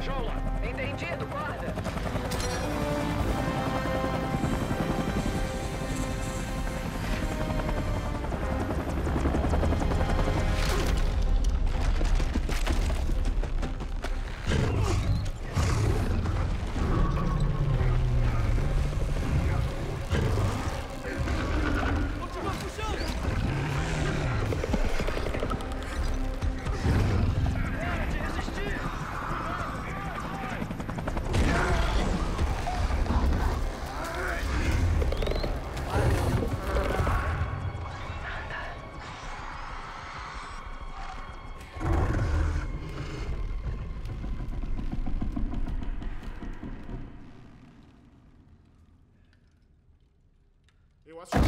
Marshal. Hey, watch